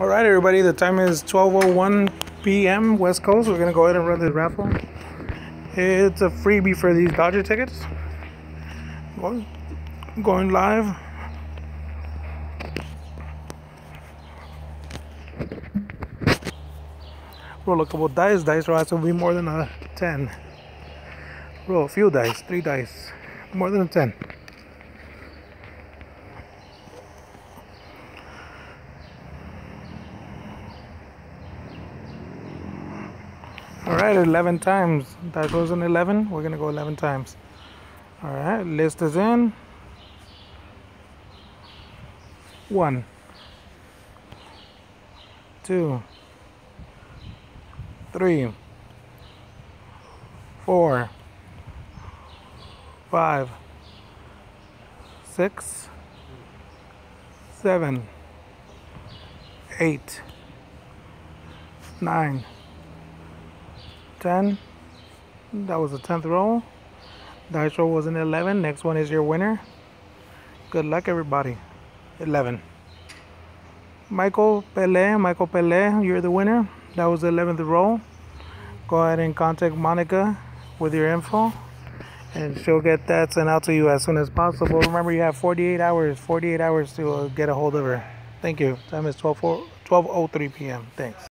All right, everybody, the time is 12.01 p.m. West Coast. We're going to go ahead and run this raffle. It's a freebie for these Dodger tickets. Going, going live. Roll a couple dice. Dice rolls will be more than a 10. Roll a few dice, three dice. More than a 10. All right, 11 times. That goes an 11. We're going to go 11 times. All right, list is in. One, two, three, four, five, six, seven, eight, nine. 10 that was the 10th roll dice roll was an 11 next one is your winner. Good luck everybody. 11 Michael Pele Michael Pele you're the winner. That was the 11th roll go ahead and contact Monica with your info and she'll get that sent out to you as soon as possible. Remember you have 48 hours 48 hours to get a hold of her. Thank you. Time is 12 12:03 p.m. thanks